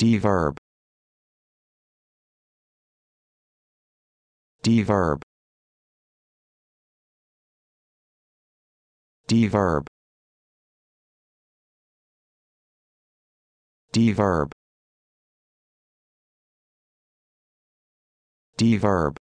D verb. D verb. D verb. D verb. D verb.